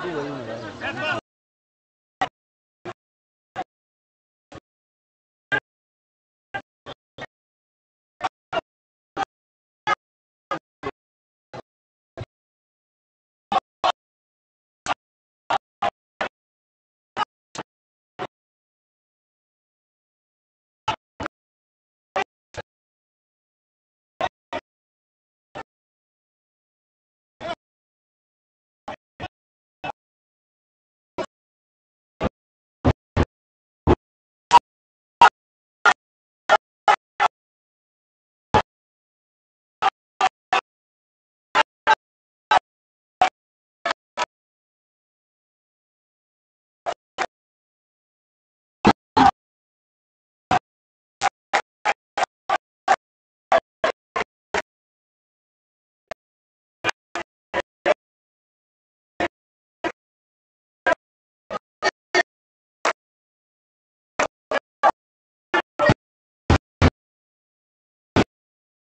这个用不